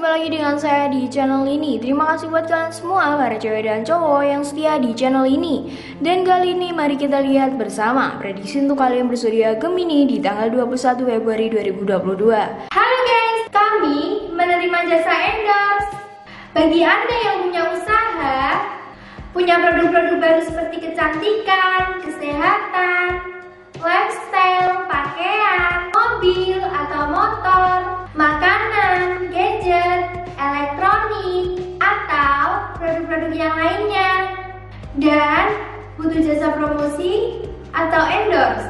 jumpa lagi dengan saya di channel ini. Terima kasih buat kalian semua, para cewek dan cowok yang setia di channel ini. Dan kali ini mari kita lihat bersama Prediksi untuk kalian bersedia Gemini di tanggal 21 Februari 2022 Halo guys, kami menerima jasa endorse. Bagi anda yang punya usaha Punya produk-produk baru seperti kecantikan, kesehatan, lifestyle, pakaian, mobil atau motor, makanan, gadget, Dan butuh jasa promosi atau endorse?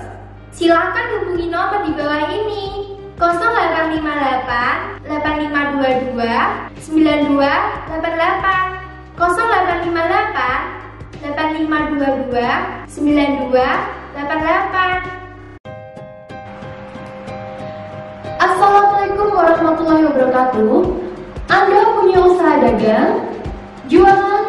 Silakan hubungi nomor di bawah ini 0858 8522 9288 0858 8522 9288 Assalamualaikum warahmatullahi wabarakatuh. Anda punya usaha dagang, jualan,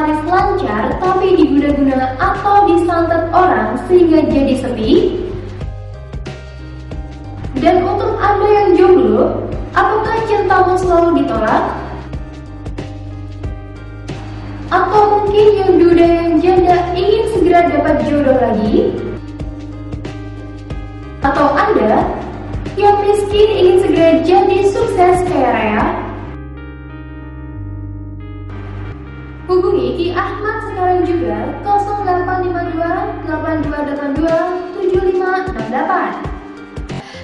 laris lancar tapi diguna-guna atau disantet orang sehingga jadi sepi? Dan untuk Anda yang jomblo, apakah cintamu selalu ditolak? Atau mungkin yang duda yang janda ingin segera dapat jodoh lagi? Atau Anda yang miskin ingin segera jadi sukses kaya raya? Sekarang juga 0852 8282 7568.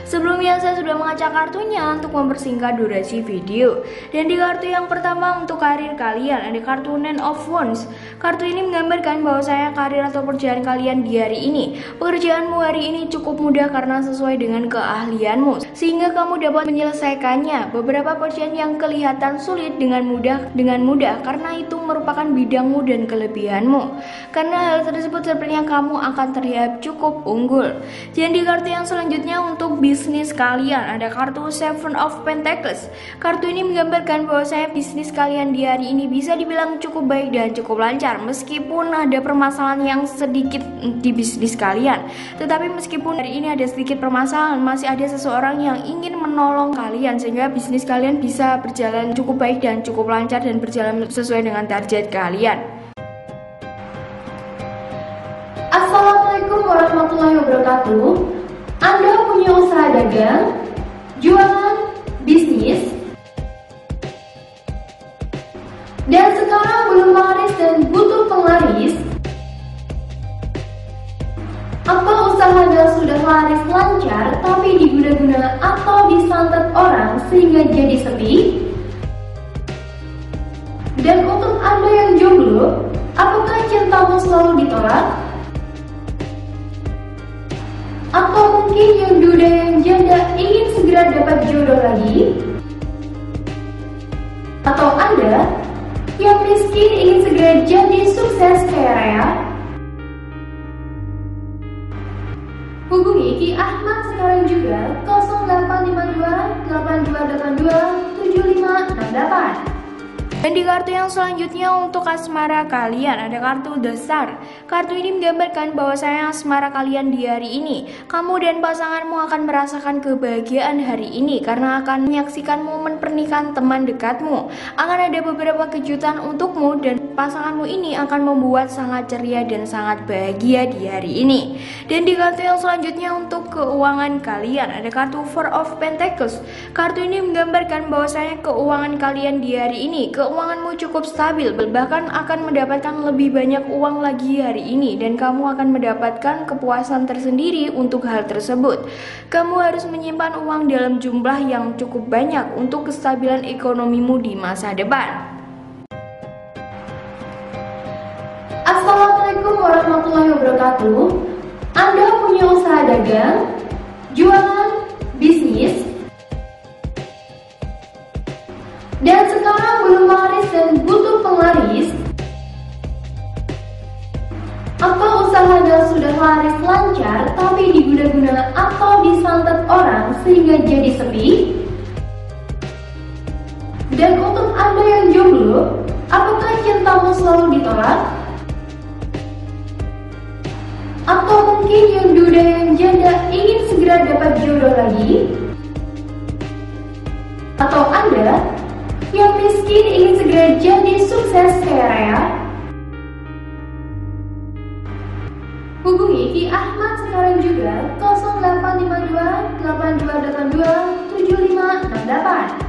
Sebelumnya saya sudah mengacak kartunya untuk mempersingkat durasi video Dan di kartu yang pertama untuk karir kalian ada kartu Nine of Wands Kartu ini menggambarkan bahwa saya karir atau pekerjaan kalian di hari ini. Pekerjaanmu hari ini cukup mudah karena sesuai dengan keahlianmu Sehingga kamu dapat menyelesaikannya. Beberapa pekerjaan yang kelihatan sulit dengan mudah dengan mudah Karena itu merupakan bidangmu dan kelebihanmu. Karena hal tersebut sepertinya kamu akan terlihat cukup unggul. Dan di kartu yang selanjutnya untuk bisnis kalian. Ada kartu Seven of Pentacles. Kartu ini menggambarkan bahwa saya bisnis kalian di hari ini bisa dibilang cukup baik dan cukup lancar meskipun ada permasalahan yang sedikit di bisnis kalian. Tetapi meskipun hari ini ada sedikit permasalahan, masih ada seseorang yang ingin menolong kalian sehingga bisnis kalian bisa berjalan cukup baik dan cukup lancar dan berjalan sesuai dengan target kalian. Assalamualaikum warahmatullahi wabarakatuh. Anda punya usaha dagang, jualan, bisnis, dan sekarang belum laris dan butuh penglaris? Apa usaha Anda sudah laris lancar tapi diguna-guna atau disantet orang sehingga jadi sepi? Dan untuk Anda yang jomblo, apakah cintamu selalu ditolak? Atau mungkin yang duda yang janda ingin segera dapat jodoh lagi? Atau Anda yang miskin ingin segera jadi sukses kaya raya? Hubungi Ki Ahmad sekarang juga 0852 8282 7568. Dan di kartu yang selanjutnya untuk asmara kalian ada kartu besar. Kartu ini menggambarkan bahwa saya asmara kalian di hari ini. Kamu dan pasanganmu akan merasakan kebahagiaan hari ini karena akan menyaksikan momen pernikahan teman dekatmu. Akan ada beberapa kejutan untukmu dan pasanganmu ini akan membuat sangat ceria dan sangat bahagia di hari ini. Dan di kartu yang selanjutnya untuk keuangan kalian ada kartu Four of Pentacles. Kartu ini menggambarkan bahwa saya keuangan kalian di hari ini. Keuanganmu cukup stabil, bahkan akan mendapatkan lebih banyak uang lagi hari ini dan kamu akan mendapatkan kepuasan tersendiri untuk hal tersebut. Kamu harus menyimpan uang dalam jumlah yang cukup banyak untuk kestabilan ekonomimu di masa depan. Assalamualaikum warahmatullahi wabarakatuh. Anda punya usaha dagang, jualan, bisnis, dan sekarang belum laris dan butuh penglaris? Apa usaha Anda sudah laris lancar tapi diguna-guna atau disantet orang sehingga jadi sepi? Dan untuk Anda yang jomblo, Apakah cintamu selalu ditolak? Atau mungkin yang duda yang janda ingin segera dapat jodoh lagi? Atau Anda yang miskin ingin segera jadi sukses kayak Raya? Hubungi Ki Ahmad sekarang juga 0852 8282 7568.